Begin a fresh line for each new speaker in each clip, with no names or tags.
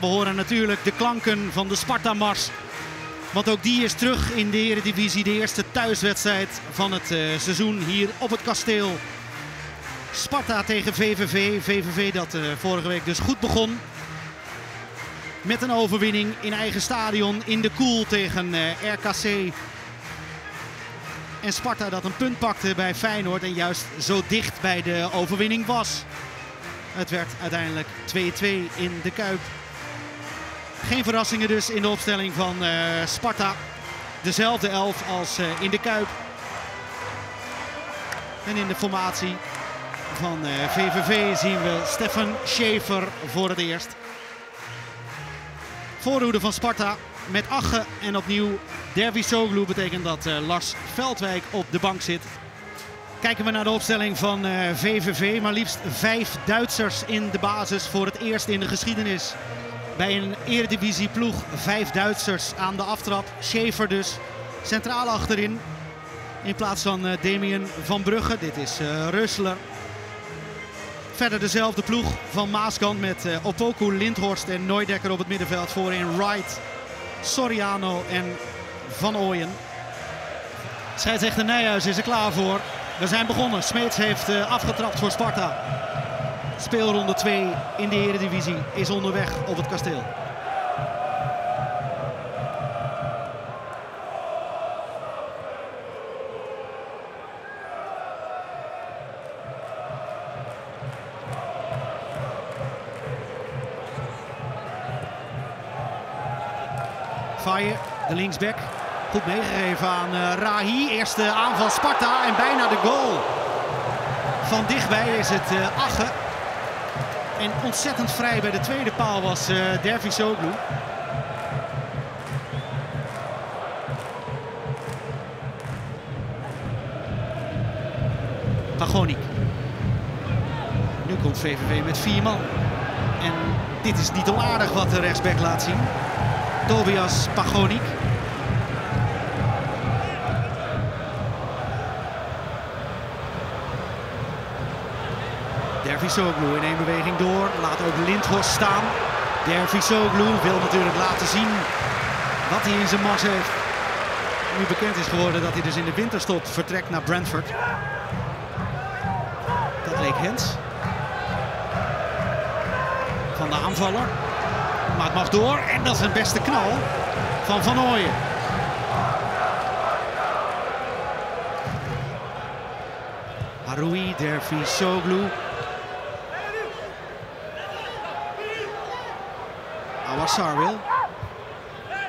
We horen natuurlijk de klanken van de Sparta-mars. Want ook die is terug in de Eredivisie. De eerste thuiswedstrijd van het uh, seizoen hier op het kasteel. Sparta tegen VVV. VVV dat uh, vorige week dus goed begon. Met een overwinning in eigen stadion in de koel tegen uh, RKC. En Sparta dat een punt pakte bij Feyenoord en juist zo dicht bij de overwinning was. Het werd uiteindelijk 2-2 in de Kuip. Geen verrassingen dus in de opstelling van uh, Sparta. Dezelfde elf als uh, in de Kuip. En in de formatie van VVV zien we Stefan Schaefer voor het eerst. Voorhoede van Sparta met Ache en opnieuw Derby Soglu betekent dat Lars Veldwijk op de bank zit. Kijken we naar de opstelling van VVV. Maar liefst vijf Duitsers in de basis voor het eerst in de geschiedenis bij een eredivisie ploeg. Vijf Duitsers aan de aftrap. Schaefer dus centraal achterin. In plaats van uh, Damien van Brugge. Dit is uh. Verder dezelfde ploeg van Maaskant met uh, Opoku, Lindhorst en Neudekker op het middenveld. Voorin Wright, Soriano en Van Ooyen. Scheidsrechter Nijhuis is er klaar voor. We zijn begonnen. Smeets heeft afgetrapt voor Sparta. Speelronde 2 in de Eredivisie is onderweg op het kasteel. Faye, de linksback. Goed meegegeven aan uh, Rahi. Eerste aanval Sparta en bijna de goal. Van dichtbij is het uh, Ache. En ontzettend vrij bij de tweede paal was uh, Dervis Soglu. Pagonic. Nu komt VVV met vier man. En dit is niet onaardig wat de rechtsback laat zien. Tobias Pagonic. Dervisoglu in één beweging door. Laat ook Lindhorst staan. Dervisoglu wil natuurlijk laten zien wat hij in zijn mars heeft. Nu bekend is geworden dat hij dus in de winterstop vertrekt naar Brentford. Dat leek Hens. Van de aanvaller. Maar het mag door. En dat is een beste knal van Van Ooyen. Haroui, Dervisoglu. Awassar wil.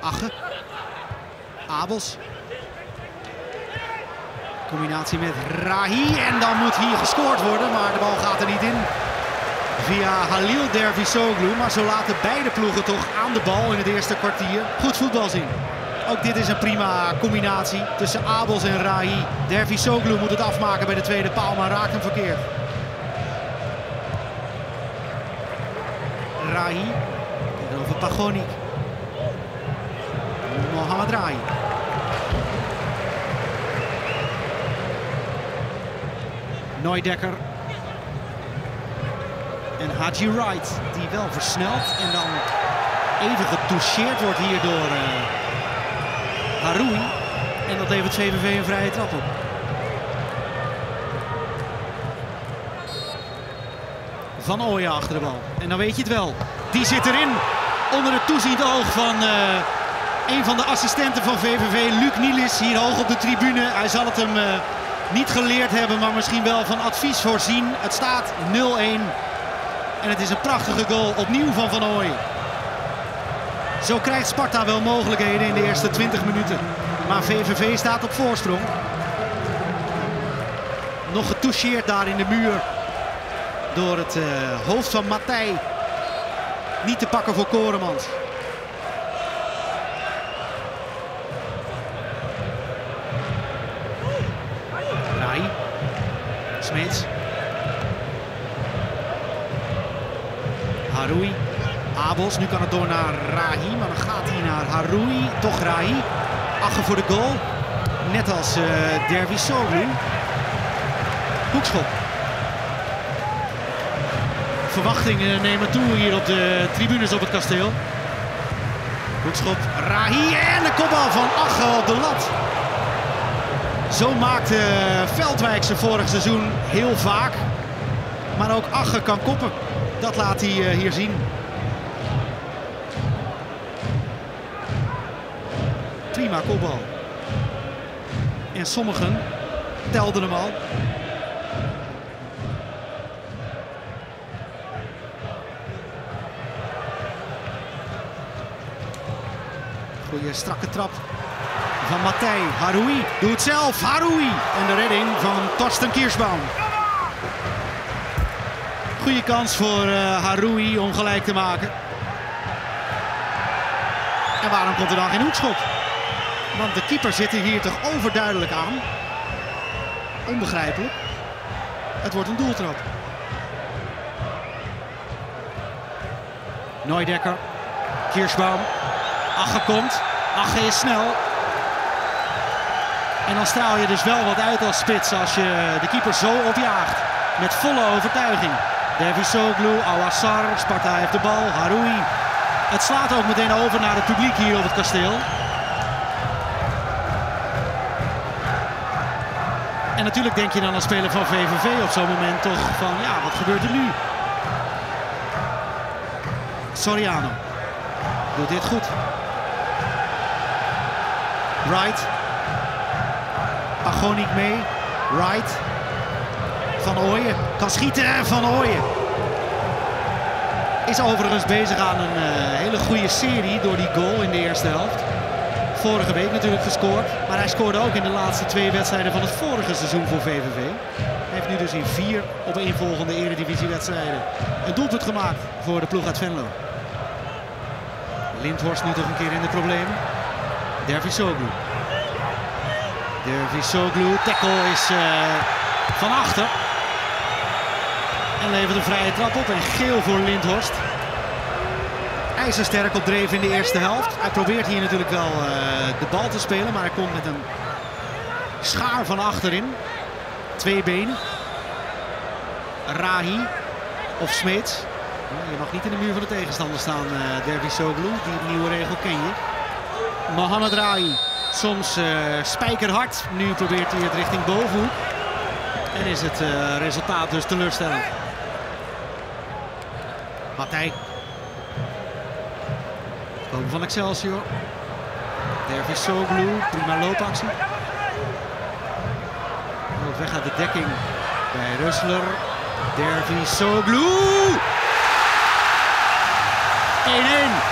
Ache. Abels. Combinatie met Rahi. En dan moet hier gescoord worden. Maar de bal gaat er niet in. Via Halil Dervisoglu. Maar zo laten beide ploegen toch aan de bal in het eerste kwartier goed voetbal zien. Ook dit is een prima combinatie tussen Abels en Rahi. Dervisoglu moet het afmaken bij de tweede paal, maar raakt hem verkeerd. Rahi over Pagonic. Mohamed Rai. Neudekker. En Haji Wright die wel versnelt en dan even getoucheerd wordt hier door uh, Haroui. En dat levert VVV een vrije trap op. Van Ooyen achter de bal. En dan weet je het wel. Die zit erin. Onder het toeziend oog van uh, een van de assistenten van VVV, Luc Nielis, hier hoog op de tribune. Hij zal het hem uh, niet geleerd hebben, maar misschien wel van advies voorzien. Het staat 0-1. En het is een prachtige goal opnieuw van Van Ooy. Zo krijgt Sparta wel mogelijkheden in de eerste 20 minuten. Maar VVV staat op voorsprong. Nog getoucheerd daar in de muur door het uh, hoofd van Matthij niet te pakken voor Koremans. Rai. Smeets. Haroui. Abels. Nu kan het door naar Rahi. Maar dan gaat hij naar Haroui. Toch Rahi. Achter voor de goal. Net als uh, Derby Soglu. Hoekschop. Verwachtingen nemen toe hier op de tribunes op het kasteel. Hoekschop, Rahi en de kopbal van Ache op de lat. Zo maakte Veldwijk zijn vorig seizoen heel vaak. Maar ook Ache kan koppen. Dat laat hij eh, hier zien. Prima kopbal. En sommigen telden hem al. Goeie strakke trap van Matthij. Haroui doet zelf. Haroui. En de redding van Torsten Kiersbaum. Goede kans voor uh, Haroui om gelijk te maken. En waarom komt er dan geen hoekschop? Want de keeper zit hier toch overduidelijk aan. Onbegrijpelijk. Het wordt een doeltrap. Neudekker. Kiersbaum. Ache komt. Ache is snel. En dan straal je dus wel wat uit als spits als je de keeper zo opjaagt. Met volle overtuiging. Soglu, Awassar, Sparta heeft de bal, Haroui. Het slaat ook meteen over naar het publiek hier op het kasteel. En natuurlijk denk je dan als speler van VVV op zo'n moment toch van ja, wat gebeurt er nu? Soriano doet dit goed. Wright. Pagonik mee. Wright. Van Ooyen. Kan schieten. Van Ooyen. Is overigens bezig aan een uh, hele goede serie door die goal in de eerste helft. Vorige week natuurlijk gescoord. Maar hij scoorde ook in de laatste twee wedstrijden van het vorige seizoen voor VVV. Hij heeft nu dus in vier op volgende eredivisiewedstrijden een doelpunt gemaakt voor de ploeg uit Venlo. Lindhorst nu toch een keer in de problemen. Dervisoglu. Dervisoglu. Tackle is uh, van achter. En levert een vrije trap op. En geel voor Lindhorst. IJzersterk op dreef in de eerste helft. Hij probeert hier natuurlijk wel uh, de bal te spelen. Maar hij komt met een schaar van achterin. Twee been. Rahi of Smeets. Je mag niet in de muur van de tegenstander staan, uh, Derby Soglu. Die nieuwe regel ken je. Mohamed Rai, soms uh, spijkerhard. Nu probeert hij het richting bovenhoek. En is het uh, resultaat dus teleurstellend. Matthij. Komen van Excelsior. Dervis Soglu, prima loopactie. Loopt weg uit de dekking bij Russler. Dervis Soglu.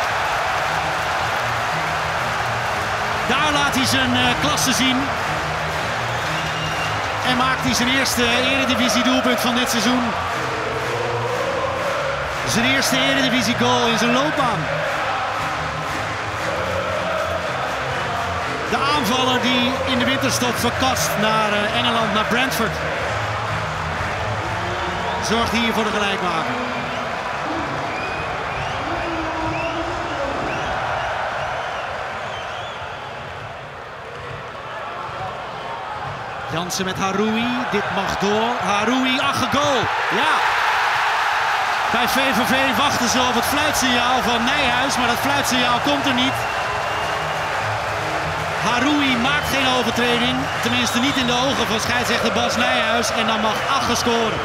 1-1. Daar laat hij zijn uh, klasse zien. En maakt hij zijn eerste eredivisie doelpunt van dit seizoen. Zijn eerste eredivisie goal in zijn loopbaan. De aanvaller die in de winterstop verkast naar uh, Engeland, naar Brentford. Zorgt hier voor de gelijkmaker. Jansen met Haroui. Dit mag door. Haroui, ach, goal. Ja. Bij VVV wachten ze op het fluitsignaal van Nijhuis, maar dat fluitsignaal komt er niet. Haroui maakt geen overtreding. Tenminste niet in de ogen van scheidsrechter Bas Nijhuis. En dan mag Agge scoren.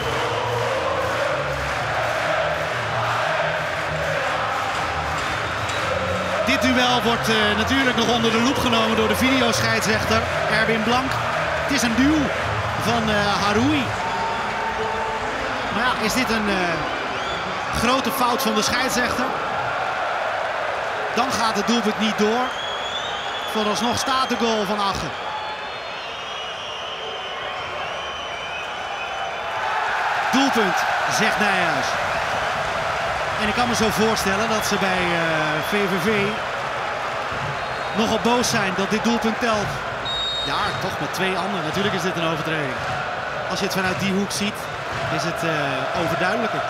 Dit duel wordt uh, natuurlijk nog onder de loep genomen door de videoscheidsrechter Erwin Blank. Het is een duw van uh, Haroui. Maar ja, is dit een uh, grote fout van de scheidsrechter? Dan gaat het doelpunt niet door. Vooralsnog staat de goal van Ache. Doelpunt, zegt Nijhuis. En ik kan me zo voorstellen dat ze bij uh, VVV nogal boos zijn dat dit doelpunt telt. Ja, toch met twee anderen. Natuurlijk is dit een overtreding. Als je het vanuit die hoek ziet, is het uh, overduidelijker.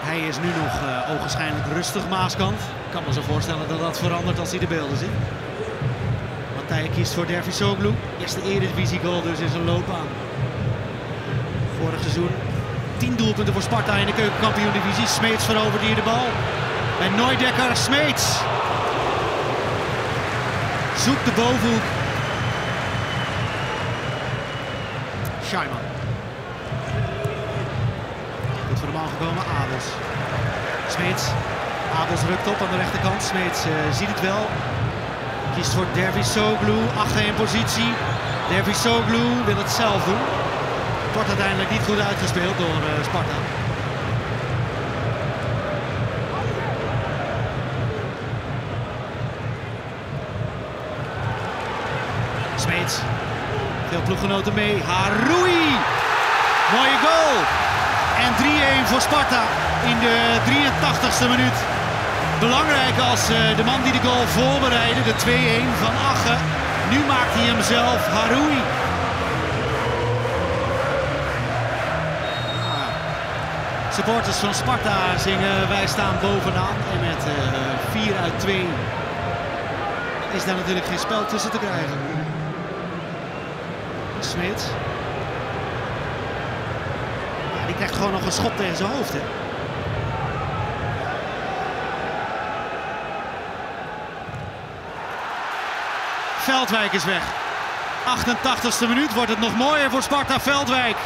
Hij is nu nog uh, ogenschijnlijk rustig Maaskant. Ik kan me zo voorstellen dat dat verandert als hij de beelden ziet. Matthij kiest voor Dervisoglu. Eerste Eredivisie goal dus in zijn loopbaan. Vorig seizoen 10 doelpunten voor Sparta in de keukenkampioen-divisie. Smeets verovert hier de bal. Bij Nooidekker, Smeets. Zoekt de bovenhoek. Scheiman. Goed voor de bal gekomen, Abels. Smeets. Abels rukt op aan de rechterkant. Smeets uh, ziet het wel. Kiest voor Dervis Soglu. Achter in positie. Dervis Soglu wil het zelf doen. Wordt uiteindelijk niet goed uitgespeeld door uh, Sparta. Smeets. Veel ploeggenoten mee. Haroui. Mooie goal. En 3-1 voor Sparta in de 83ste minuut. Belangrijk als uh, de man die de goal voorbereidde, de 2-1 van Ache. Nu maakt hij hem zelf, Haroui. Supporters van Sparta zingen wij staan bovenaan. En met uh, 4 uit 2 is daar natuurlijk geen spel tussen te krijgen. Ja, die krijgt gewoon nog een schop tegen zijn hoofd. Hè. Veldwijk is weg. 88ste minuut wordt het nog mooier voor Sparta Veldwijk.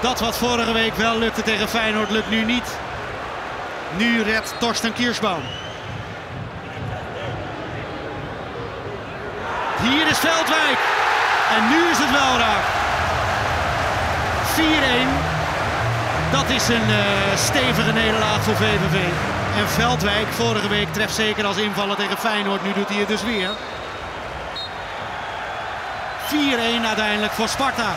Dat wat vorige week wel lukte tegen Feyenoord lukt nu niet. Nu redt Torsten Kiersbaum. Hier is Veldwijk. En nu is het wel raak. 4-1. Dat is een uh, stevige nederlaag voor VVV. En Veldwijk vorige week treft zeker als invaller tegen Feyenoord. Nu doet hij het dus weer. 4-1 uiteindelijk voor Sparta.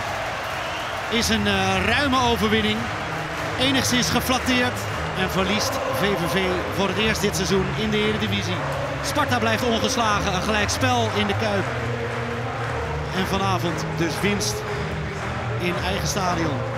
Is een uh, ruime overwinning. Enigszins geflatteerd. En verliest VVV voor het eerst dit seizoen in de Eredivisie. Sparta blijft ongeslagen. Een gelijk spel in de Kuip. En vanavond dus winst in eigen stadion.